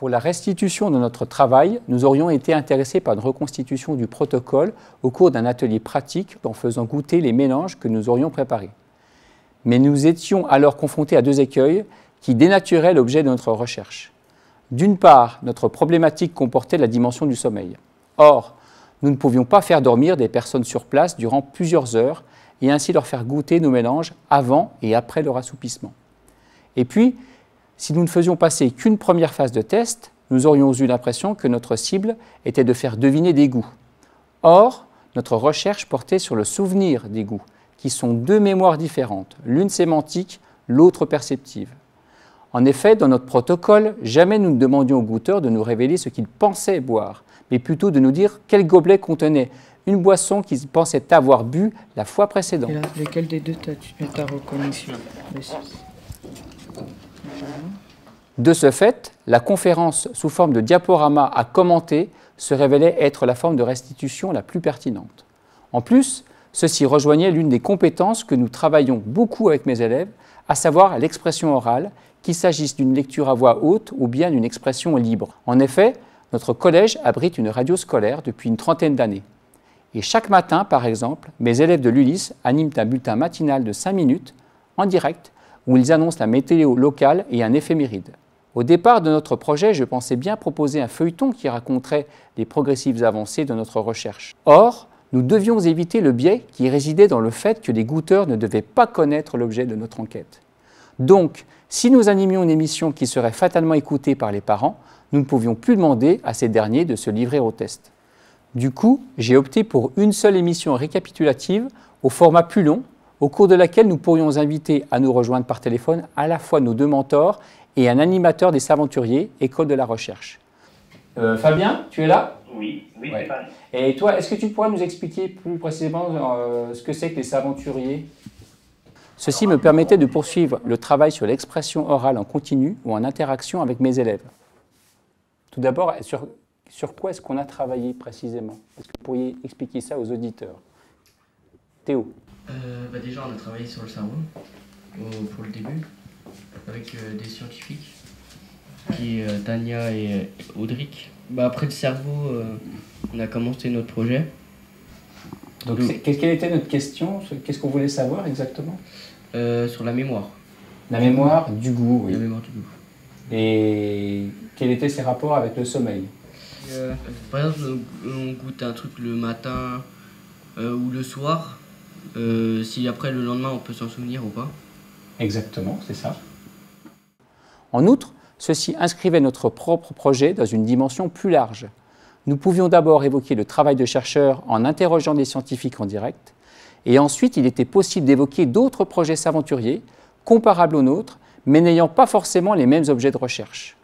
Pour la restitution de notre travail, nous aurions été intéressés par une reconstitution du protocole au cours d'un atelier pratique en faisant goûter les mélanges que nous aurions préparés. Mais nous étions alors confrontés à deux écueils qui dénaturaient l'objet de notre recherche. D'une part, notre problématique comportait la dimension du sommeil. Or, nous ne pouvions pas faire dormir des personnes sur place durant plusieurs heures et ainsi leur faire goûter nos mélanges avant et après leur assoupissement. Et puis, si nous ne faisions passer qu'une première phase de test, nous aurions eu l'impression que notre cible était de faire deviner des goûts. Or, notre recherche portait sur le souvenir des goûts, qui sont deux mémoires différentes, l'une sémantique, l'autre perceptive. En effet, dans notre protocole, jamais nous ne demandions au goûteur de nous révéler ce qu'il pensait boire, mais plutôt de nous dire quel gobelet contenait une boisson qu'il pensait avoir bu la fois précédente. lequel des deux t'as reconnu de ce fait, la conférence sous forme de diaporama à commenter se révélait être la forme de restitution la plus pertinente. En plus, ceci rejoignait l'une des compétences que nous travaillons beaucoup avec mes élèves, à savoir l'expression orale, qu'il s'agisse d'une lecture à voix haute ou bien d'une expression libre. En effet, notre collège abrite une radio scolaire depuis une trentaine d'années. Et chaque matin, par exemple, mes élèves de l'ULIS animent un bulletin matinal de 5 minutes, en direct, où ils annoncent la météo locale et un éphéméride. Au départ de notre projet, je pensais bien proposer un feuilleton qui raconterait les progressives avancées de notre recherche. Or, nous devions éviter le biais qui résidait dans le fait que les goûteurs ne devaient pas connaître l'objet de notre enquête. Donc, si nous animions une émission qui serait fatalement écoutée par les parents, nous ne pouvions plus demander à ces derniers de se livrer au test. Du coup, j'ai opté pour une seule émission récapitulative au format plus long, au cours de laquelle nous pourrions inviter à nous rejoindre par téléphone à la fois nos deux mentors et un animateur des Saventuriers, École de la Recherche. Euh, Fabien, tu es là? Oui, oui, Et toi, est-ce que tu pourrais nous expliquer plus précisément euh, ce que c'est que les Saventuriers? Ceci me permettait de poursuivre le travail sur l'expression orale en continu ou en interaction avec mes élèves. Tout d'abord, sur, quoi est-ce qu'on a travaillé précisément? Est-ce que vous pourriez expliquer ça aux auditeurs? Théo euh, bah Déjà, on a travaillé sur le cerveau pour le début avec euh, des scientifiques, qui est euh, Tania et Audric. Bah, après le cerveau, on a commencé notre projet. Donc, quelle était notre question? Qu'est-ce qu'on voulait savoir exactement? Sur la mémoire. La mémoire du goût, oui. La mémoire du goût. Et quels étaient ses rapports avec le sommeil? Par exemple, on goûte un truc le matin ou le soir. si après le lendemain on peut s'en souvenir ou pas. Exactement, c'est ça. En outre, ceci inscrivait notre propre projet dans une dimension plus large. Nous pouvions d'abord évoquer le travail de chercheurs en interrogeant des scientifiques en direct, et ensuite il était possible d'évoquer d'autres projets s'aventuriers, comparables aux nôtres, mais n'ayant pas forcément les mêmes objets de recherche.